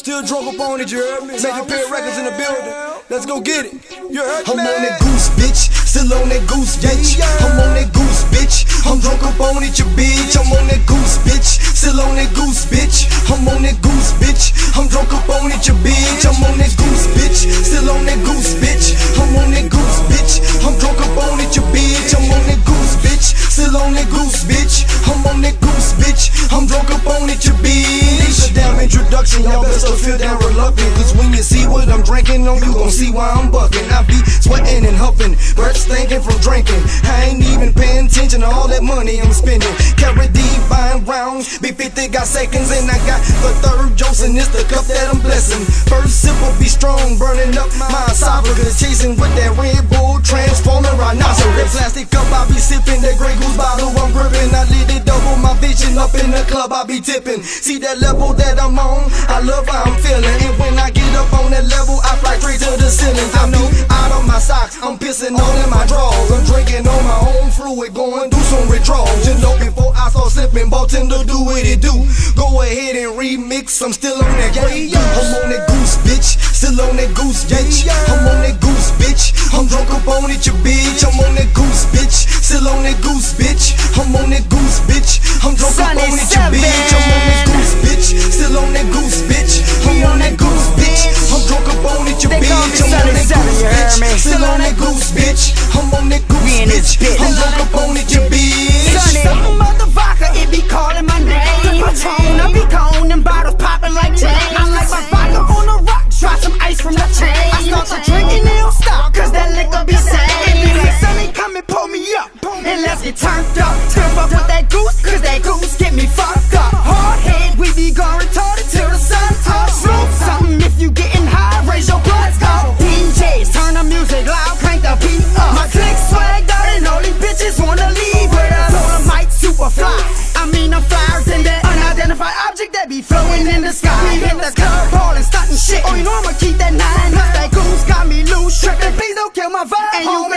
still drunk up on it, you heard me? Making pair records in the building. Let's go get it. You heard me? I'm on that goose, bitch. Still on that goose, bitch. I'm on that goose, bitch. I'm drunk up on it, you bitch. I'm on that goose, bitch. Still on that goose, bitch. I'm on that goose, bitch. I'm drunk up on it, you bitch. I'm on that goose, bitch. Still on that goose, bitch. I'm on that goose, bitch. I'm drunk up on it, you bitch. I'm on that goose, bitch. Still on that goose, bitch. I'm on that goose, bitch. I'm drunk up on it, you bitch. Damn introduction, y'all best feel damn reluctant. Cause when you see what I'm drinking on, you gon' see why I'm bucking. I be sweating and huffing, breath stinking from drinking. I ain't even paying attention to all that money I'm spending. Carry D buying rounds, Big 50 got seconds, and I got the third Jose, and it's the cup that I'm blessing. First sip will be strong, burning up my esophagus, chasing with that Red Bull, transforming rhinoceros. Plastic cup, I be sipping that Grey Goose bottle, I'm gripping. I lit it my vision up in the club, I be tipping. See that level that I'm on, I love how I'm feeling. And when I get up on that level, I fly straight to the ceiling. I know out of my socks, I'm pissing all in my drawers. I'm drinking on my own fluid, going through some withdrawals. You know, before I start sipping, bartender do what it do. Go ahead and remix, I'm still on that great. I'm on that goose, bitch. Still on that goose, bitch. I'm on that goose, bitch. I'm drunk up on it, you bitch. I'm on that goose, bitch. Still on that goose, bitch. I'm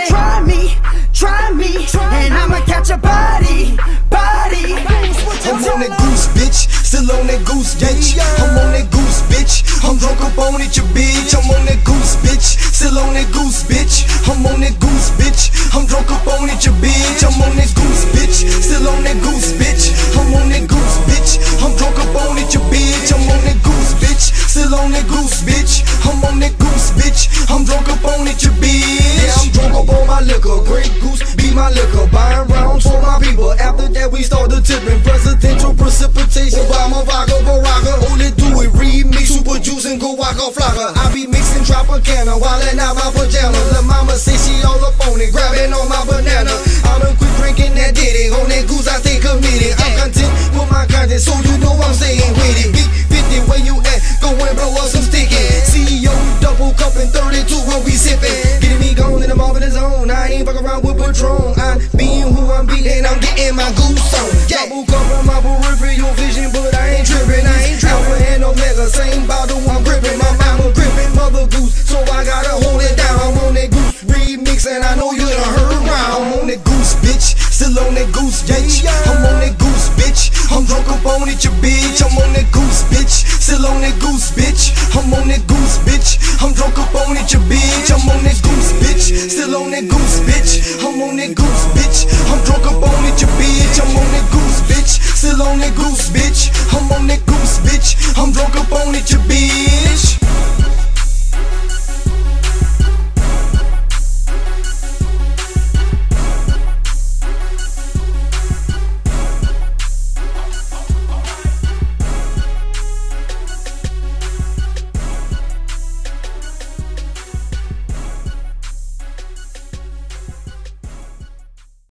try me, try me, and I'ma catch a body, body. I'm on that goose, bitch. Still on that goose, bitch. I'm on that liquor. Great goose, be my liquor. Buying rounds for my people. After that, we start the tipping. Presidential precipitation my vodka baraka. Only do it read me, super juice and go waka flocka. I be mixing Tropicana while in out my pajamas. Patron. I'm being who I'm being. I'm getting my goose on. Double cup on my peripheral vision, but I ain't trippin'. I ain't trippin'. Alpha and Omega, same bottle I'm gripping. My mama gripping mother goose, so I gotta hold it down. I'm on that goose remix, and I know you done heard round. I'm on that goose, bitch. Still on that goose, bitch. I'm on that goose, bitch. I'm drunk up on it, you bitch. I'm on that goose, bitch. Still on that goose, bitch. I'm on that goose, bitch. I'm drunk up on it, you bitch. I'm on that goose, bitch. I'm drunk up on it, you bitch.